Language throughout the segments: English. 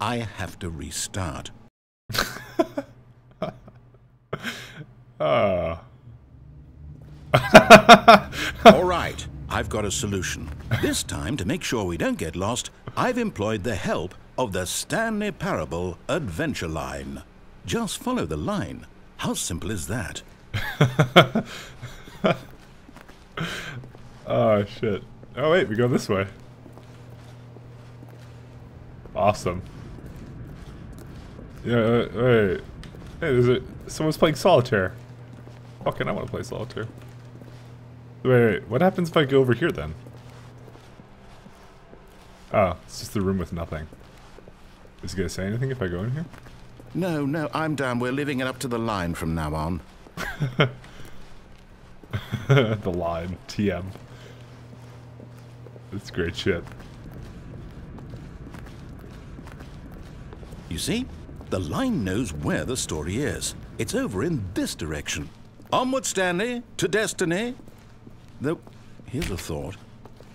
I have to restart. Oh. All right, I've got a solution. This time, to make sure we don't get lost, I've employed the help of the Stanley Parable Adventure Line. Just follow the line. How simple is that? Oh, shit. Oh, wait, we go this way. Awesome. Yeah, uh, wait. Hey, there's a... Someone's playing solitaire. Fucking, I want to play solitaire. Wait, wait, what happens if I go over here, then? Oh, it's just the room with nothing. Is he gonna say anything if I go in here? No, no, I'm down. We're living it up to the line from now on. the line, TM. That's great shit. You see? The line knows where the story is. It's over in this direction. Onward, Stanley, to destiny. Though, here's a thought.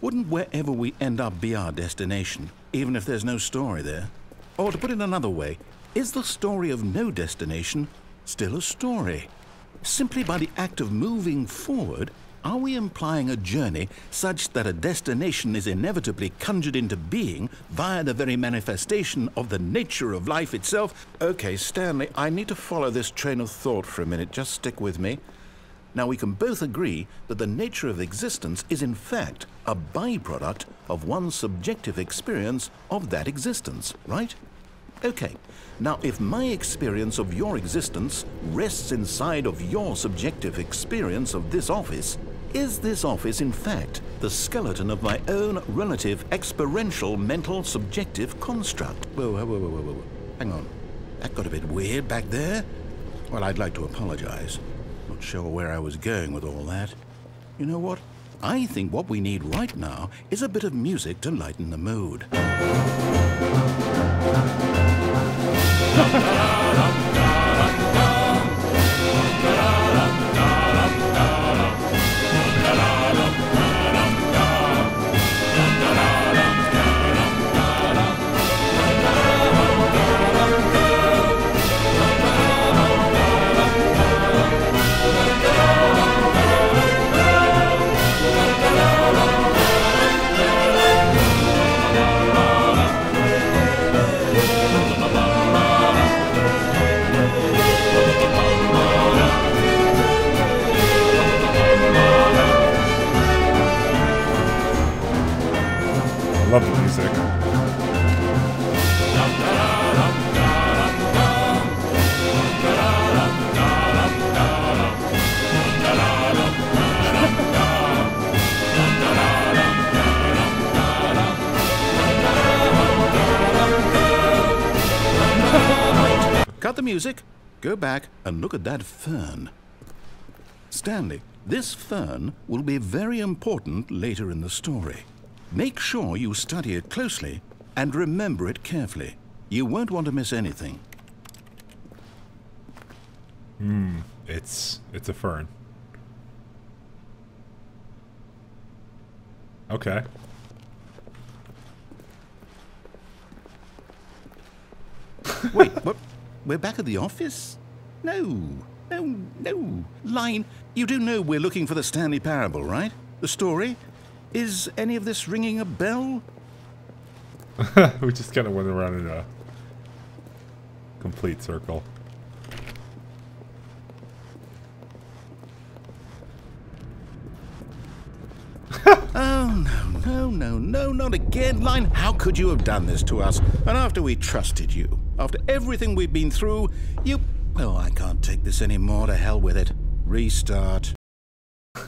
Wouldn't wherever we end up be our destination, even if there's no story there? Or to put it another way, is the story of no destination still a story? Simply by the act of moving forward, are we implying a journey such that a destination is inevitably conjured into being via the very manifestation of the nature of life itself? Okay, Stanley, I need to follow this train of thought for a minute. Just stick with me. Now, we can both agree that the nature of existence is, in fact, a byproduct of one's subjective experience of that existence, right? Okay, now if my experience of your existence rests inside of your subjective experience of this office, is this office in fact the skeleton of my own relative experiential mental subjective construct? Whoa, whoa, whoa, whoa, whoa. Hang on. That got a bit weird back there. Well, I'd like to apologize. Not sure where I was going with all that. You know what? I think what we need right now is a bit of music to lighten the mood. music, go back and look at that fern. Stanley, this fern will be very important later in the story. Make sure you study it closely and remember it carefully. You won't want to miss anything. Hmm, It's it's a fern. Okay. Wait, what? We're back at the office? No, no, no. Line, you do know we're looking for the Stanley Parable, right? The story? Is any of this ringing a bell? we just kind of went around in a complete circle. Oh, no, no, no, no, not again, Line. How could you have done this to us? And after we trusted you, after everything we've been through, you. Oh, I can't take this anymore. To hell with it. Restart.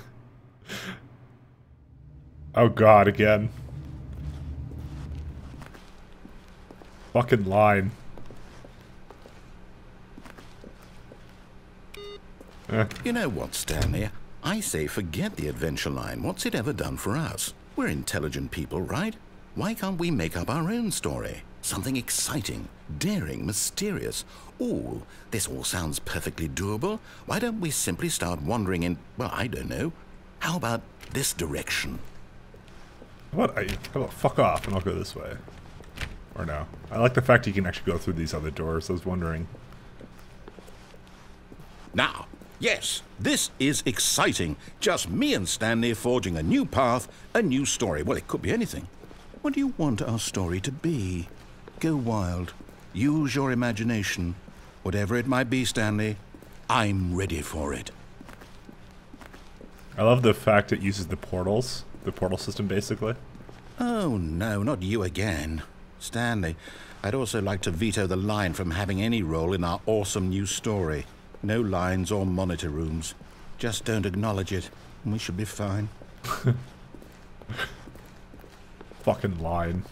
Oh god, again. Fucking line. Eh, You know what, Stanley? I say forget the adventure line. What's it ever done for us? We're intelligent people, right? Why can't we make up our own story? Something exciting, daring, mysterious. Ooh, this all sounds perfectly doable. Why don't we simply start wandering in, well, I don't know. How about this direction? What? I, how about fuck off and I'll go this way. Or no? I like the fact you can actually go through these other doors. I was wondering. Now, yes, this is exciting. Just me and Stanley forging a new path, a new story. Well, it could be anything. What do you want our story to be? Go wild. Use your imagination. Whatever it might be, Stanley, I'm ready for it. I love the fact it uses the portals, the portal system basically. Oh, no, not you again. Stanley, I'd also like to veto the line from having any role in our awesome new story. No lines or monitor rooms. Just don't acknowledge it, and we should be fine. Fucking line.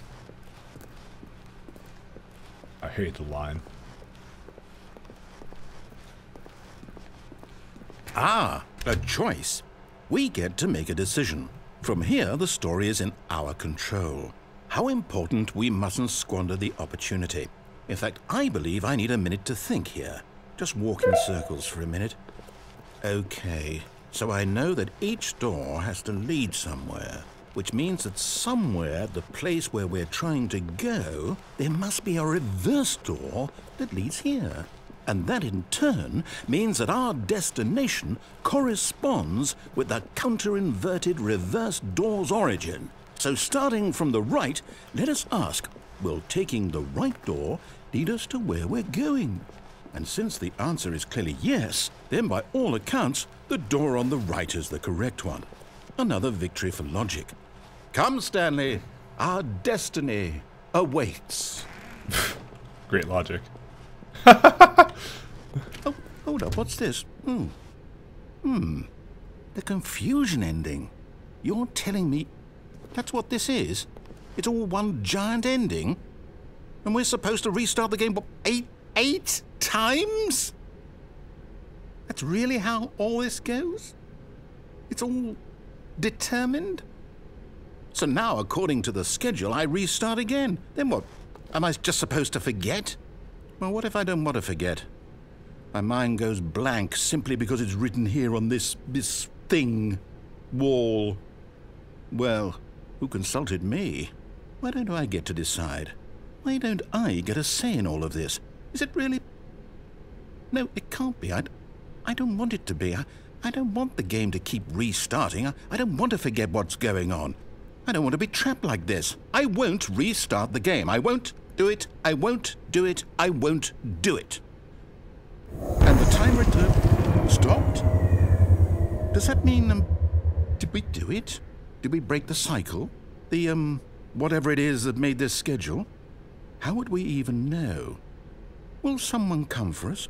I hate the line. Ah, a choice. We get to make a decision. From here, the story is in our control. How important we mustn't squander the opportunity. In fact, I believe I need a minute to think here. Just walk in circles for a minute. Okay, so I know that each door has to lead somewhere, which means that somewhere at the place where we're trying to go, there must be a reverse door that leads here. And that in turn means that our destination corresponds with the counter-inverted reverse door's origin. So starting from the right, let us ask, will taking the right door lead us to where we're going? And since the answer is clearly yes, then by all accounts, the door on the right is the correct one. Another victory for logic. Come, Stanley, our destiny awaits. Great logic. Oh, hold up, what's this? Hmm. Hmm. The confusion ending. You're telling me that's what this is? It's all one giant ending? And we're supposed to restart the game, eight, eight times? That's really how all this goes? It's all determined? So now, according to the schedule, I restart again. Then what? Am I just supposed to forget? Well, what if I don't want to forget? My mind goes blank simply because it's written here on this, this thing, wall. Well, who consulted me? Why don't I get to decide? Why don't I get a say in all of this? Is it really... No, it can't be. I, I don't want it to be. I, I don't want the game to keep restarting. I, I don't want to forget what's going on. I don't want to be trapped like this. I won't restart the game. I won't do it. I won't do it. I won't do it. And the timer stopped? Does that mean, um, did we do it? Did we break the cycle? The, um, whatever it is that made this schedule? How would we even know? Will someone come for us?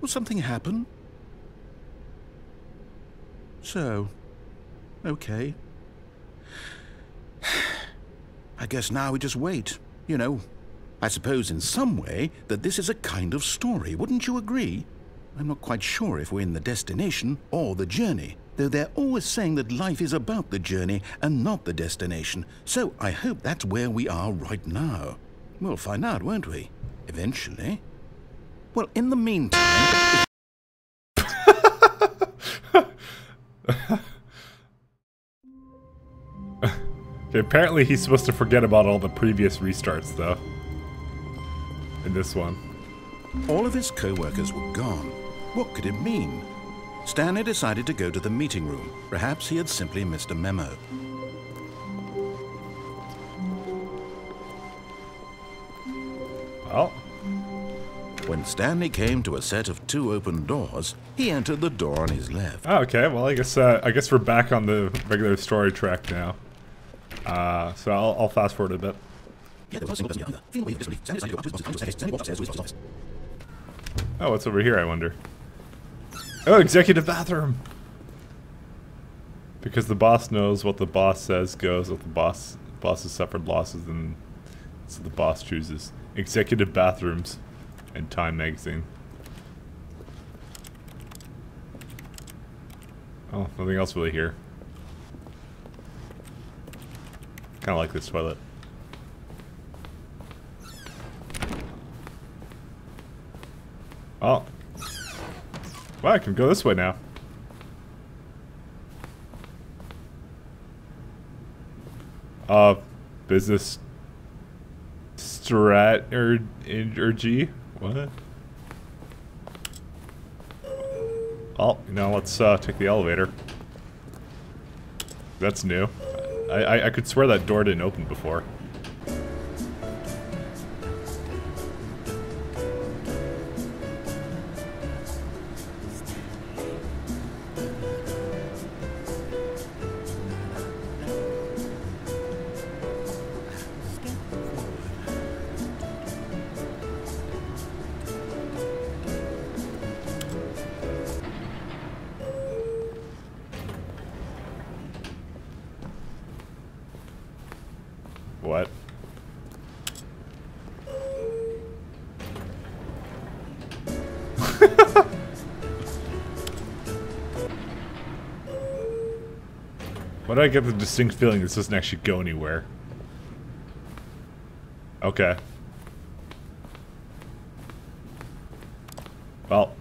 Will something happen? So, okay. I guess now we just wait. You know, I suppose in some way that this is a kind of story, wouldn't you agree? I'm not quite sure if we're in the destination or the journey, though they're always saying that life is about the journey and not the destination, so I hope that's where we are right now. We'll find out, won't we? Eventually. Well, in the meantime... apparently he's supposed to forget about all the previous restarts, though. In this one. All of his co-workers were gone. What could it mean? Stanley decided to go to the meeting room. Perhaps he had simply missed a memo. Well, When Stanley came to a set of two open doors, he entered the door on his left. oh, okay. Well, I guess uh, I guess we're back on the regular story track now. Uh, so I'll, I'll fast forward a bit. Oh, what's over here? I wonder. Oh, executive bathroom. Because the boss knows what the boss says goes. What the boss boss has suffered losses, and so the boss chooses executive bathrooms and Time magazine. Oh, nothing else really here. Kind of like this toilet. Oh. Well, I can go this way now. Uh, business. strat or or G. What? Oh, you know, let's uh, take the elevator. That's new. I, I, I could swear that door didn't open before. Why do I get the distinct feeling this doesn't actually go anywhere? Okay. Well,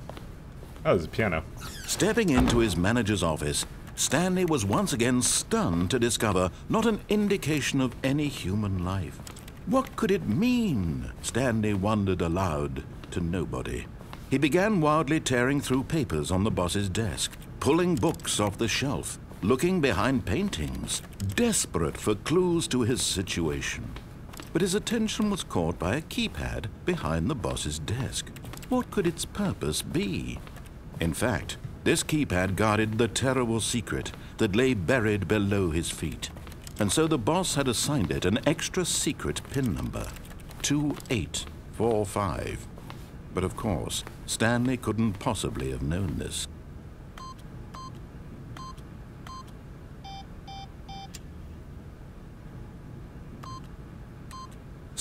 oh, there's a piano. Stepping into his manager's office, Stanley was once again stunned to discover not an indication of any human life. What could it mean? Stanley wondered aloud to nobody. He began wildly tearing through papers on the boss's desk, pulling books off the shelf, looking behind paintings, desperate for clues to his situation. But his attention was caught by a keypad behind the boss's desk. What could its purpose be? In fact, this keypad guarded the terrible secret that lay buried below his feet. And so the boss had assigned it an extra secret pin number 2845. But of course, Stanley couldn't possibly have known this.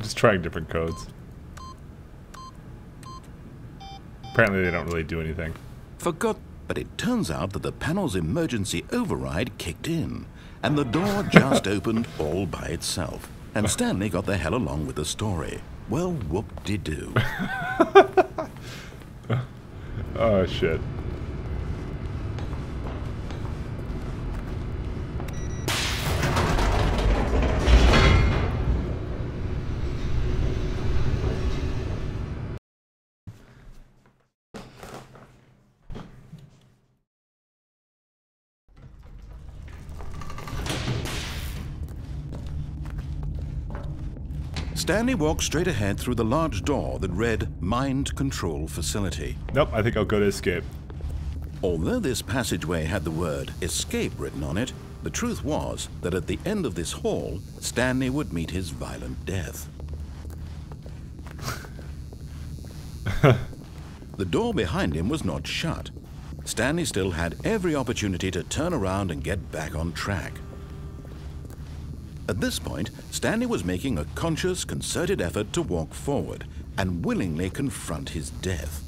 Just trying different codes. Apparently they don't really do anything. Forgot, but it turns out that the panel's emergency override kicked in, and the door just opened all by itself. And Stanley got the hell along with the story. Well, whoop-de-doo. Oh shit. Stanley walked straight ahead through the large door that read Mind Control Facility. Nope, I think I'll go to escape. Although this passageway had the word escape written on it, the truth was that at the end of this hall, Stanley would meet his violent death. the door behind him was not shut. Stanley still had every opportunity to turn around and get back on track. At this point, Stanley was making a conscious, concerted effort to walk forward and willingly confront his death.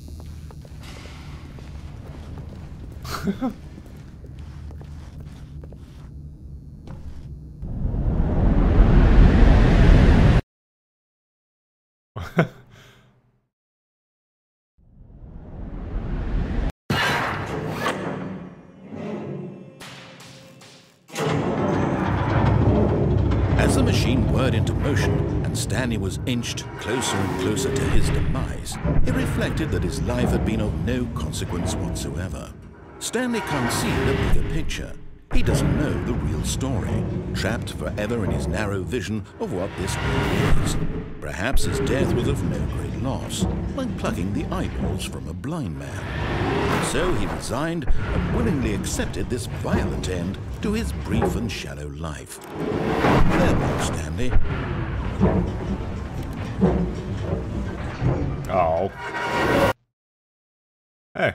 As the machine whirred into motion and Stanley was inched closer and closer to his demise, he reflected that his life had been of no consequence whatsoever. Stanley can't see the bigger picture. He doesn't know the real story, trapped forever in his narrow vision of what this world is. Perhaps his death was of no great loss, like plucking the eyeballs from a blind man. So he resigned and willingly accepted this violent end to his brief and shallow life. Farewell, Stanley. Oh. Hey.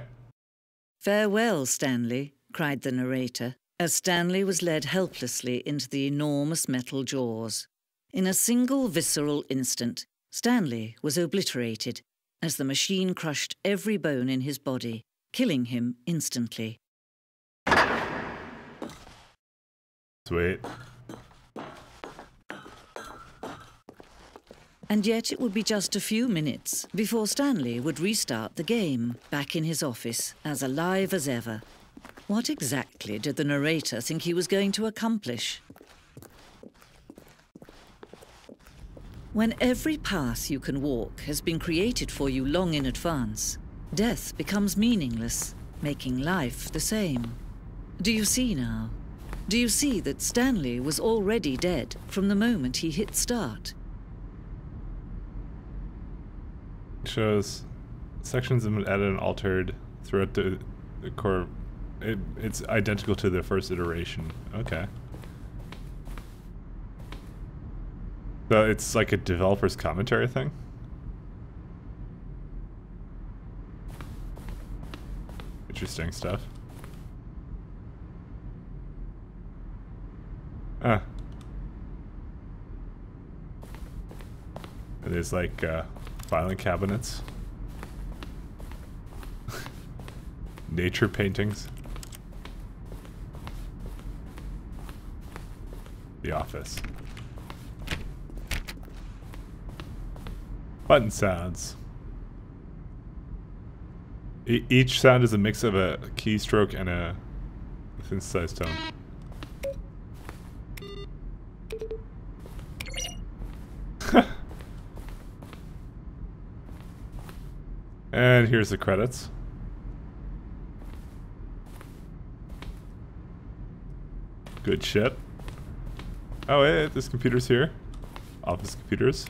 Farewell, Stanley, cried the narrator, as Stanley was led helplessly into the enormous metal jaws. In a single visceral instant, Stanley was obliterated as the machine crushed every bone in his body, killing him instantly. Sweet. And yet it would be just a few minutes before Stanley would restart the game, back in his office, as alive as ever. What exactly did the narrator think he was going to accomplish? When every path you can walk has been created for you long in advance, death becomes meaningless, making life the same. Do you see now? Do you see that Stanley was already dead from the moment he hit start? shows sections have been added and altered throughout the, the core. It, it's identical to the first iteration. Okay. So it's like a developer's commentary thing? Interesting stuff. Ah. There's like uh, filing cabinets. Nature paintings. The office. Button sounds. Each sound is a mix of a keystroke and a synthesized tone. and here's the credits. Good shit. Oh, hey, this computer's here. Office computers.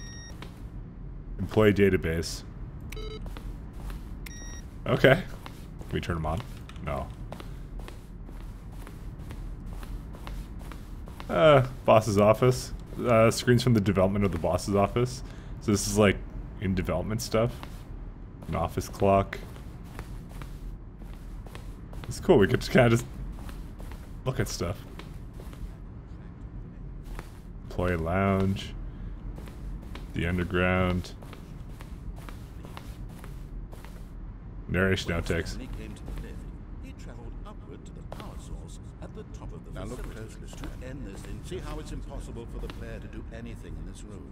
Employee database. Okay. Can we turn them on? No. Uh, boss's office. Uh, screens from the development of the boss's office. So this is like in development stuff. An office clock. It's cool. We could just kind of just look at stuff. Employee lounge. The underground. Narration outtakes. When he came to the lift, he traveled upward to the power source at the top of the Now look closely to end this thing. See how it's impossible for the player to do anything in this room.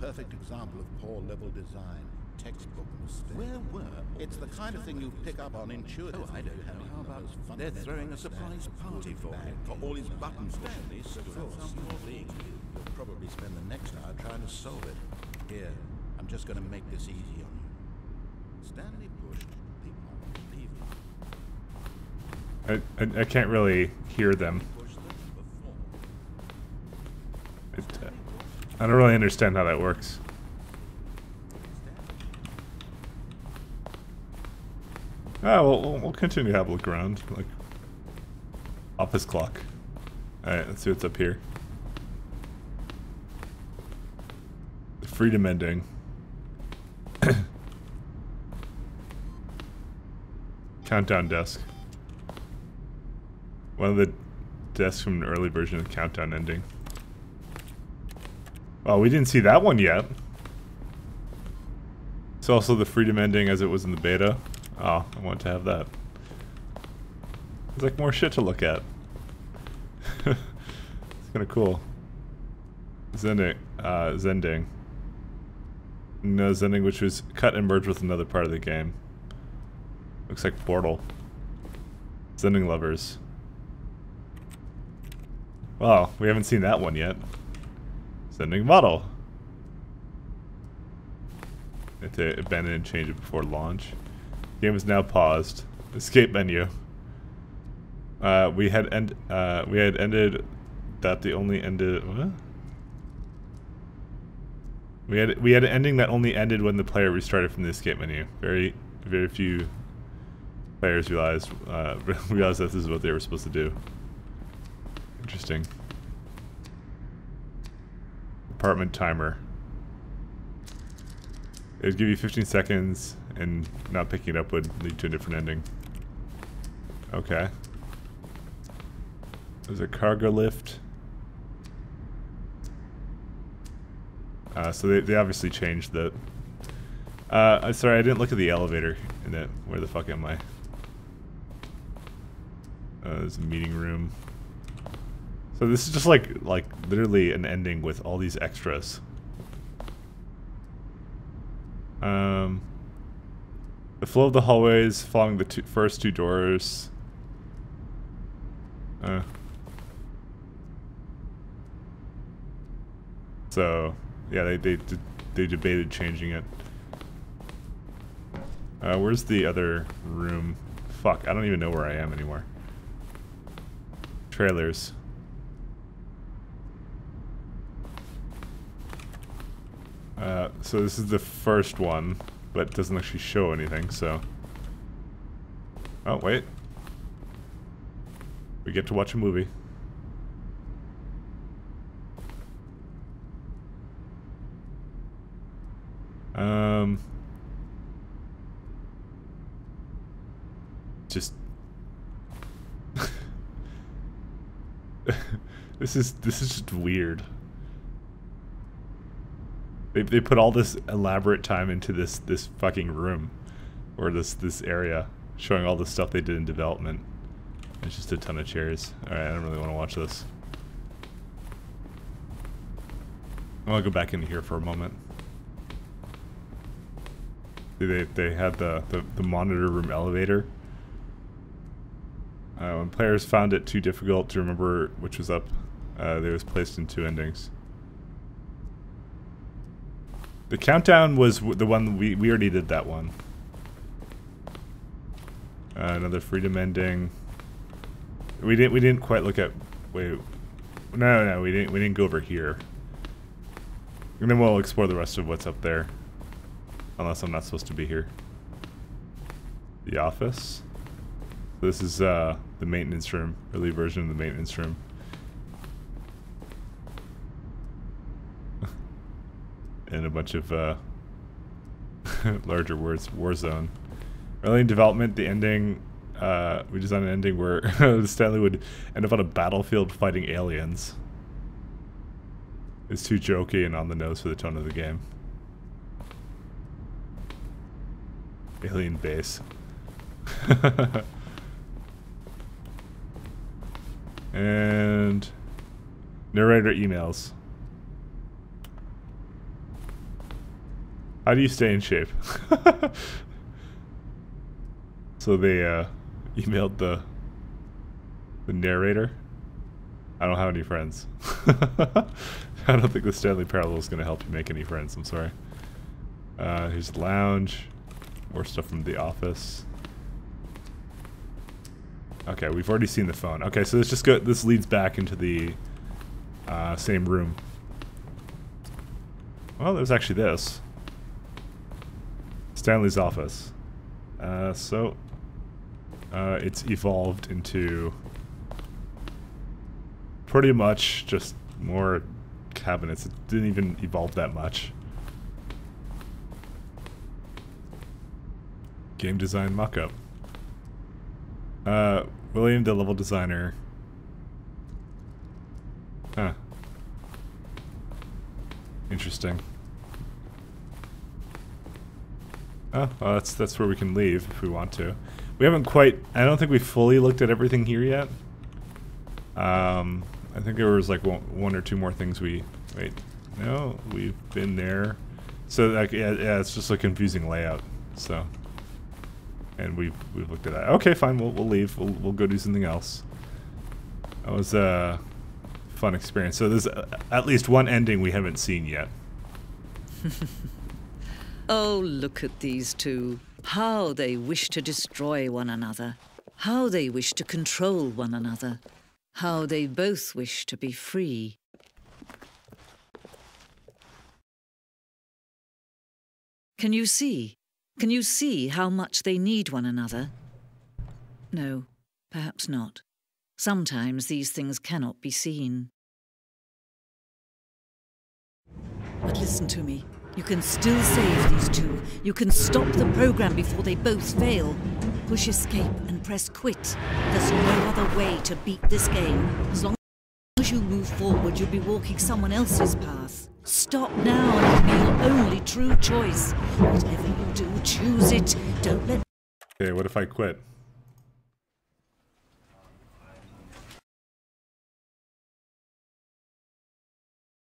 Perfect example of poor level design. Textbook mistake. Where were? It's the kind of thing you pick up on intuitive. Oh, I don't know. How about they're throwing a surprise party for him for all his buttons. Stanley stood some more league. You'll probably spend the next hour trying to solve it. Here, I'm just going to make this easy on you. Stanley I, I, I can't really hear them. It, uh, I don't really understand how that works. Ah, well, we'll, we'll continue to have a look around. Like, office clock. Alright, let's see what's up here. The freedom ending. Countdown desk. One of the desks from an early version of the Countdown ending. Oh, we didn't see that one yet. It's also the freedom ending as it was in the beta. Oh, I want to have that. There's like more shit to look at. it's kind of cool. Zending, uh, Zending. No, Zending, which was cut and merged with another part of the game. Looks like Portal. Zending lovers. Wow, we haven't seen that one yet. Sending model. Have to abandon and change it before launch. Game is now paused. Escape menu. Uh, we had end. Uh, we had ended. That the only ended. What? We had we had an ending that only ended when the player restarted from the escape menu. Very very few players realized uh, realized that this is what they were supposed to do. Interesting. Apartment timer. It would give you 15 seconds, and not picking it up would lead to a different ending. Okay. There's a cargo lift. Uh, so they, they obviously changed the... Uh, I'm sorry, I didn't look at the elevator. In it. Where the fuck am I? Uh, there's a meeting room. So this is just like, like literally an ending with all these extras. Um, the flow of the hallways following the two, first two doors. Uh. So, yeah, they they they debated changing it. Uh, where's the other room? Fuck, I don't even know where I am anymore. Trailers. Uh, so this is the first one, but doesn't actually show anything, so... Oh, wait. We get to watch a movie. Um... Just... this is this is just weird. They, they put all this elaborate time into this this fucking room, or this this area, showing all the stuff they did in development. It's just a ton of chairs. All right, I don't really want to watch this. I'll go back into here for a moment. They they had the the, the monitor room elevator. Uh, when players found it too difficult to remember which was up, uh, they was placed in two endings. The countdown was the one we we already did that one. Uh, another freedom ending. We didn't we didn't quite look at wait no no we didn't we didn't go over here. And then we'll explore the rest of what's up there. Unless I'm not supposed to be here. The office. This is uh, the maintenance room, early version of the maintenance room. And a bunch of uh, larger words. Warzone. Early in development, the ending, uh, we designed an ending where Stanley would end up on a battlefield fighting aliens. It's too jokey and on the nose for the tone of the game. Alien base. and narrator emails. How do you stay in shape? so they uh, emailed the the narrator. I don't have any friends. I don't think the Stanley Parable is going to help you make any friends. I'm sorry. Uh, here's the lounge. More stuff from the office. Okay, we've already seen the phone. Okay, so let's just go. This leads back into the uh, same room. Well, there's actually this. Stanley's office. Uh, so, uh, it's evolved into pretty much just more cabinets. It didn't even evolve that much. Game design mockup. Uh, William, the level designer. Huh. Interesting. Oh, well, that's that's where we can leave if we want to. We haven't quite. I don't think we fully looked at everything here yet. Um, I think there was like one, or two more things we. Wait, no, we've been there. So like, yeah, yeah, it's just a confusing layout. So, and we've we've looked at that. Okay, fine. We'll we'll leave. We'll we'll go do something else. That was a fun experience. So there's at least one ending we haven't seen yet. Oh, look at these two. How they wish to destroy one another. How they wish to control one another. How they both wish to be free. Can you see? Can you see how much they need one another? No, perhaps not. Sometimes these things cannot be seen. But listen to me. You can still save these two. You can stop the program before they both fail. Push escape and press quit. There's no other way to beat this game. As long as you move forward, you'll be walking someone else's path. Stop now and it'll be your only true choice. Whatever you do, choose it. Don't let Okay, what if I quit?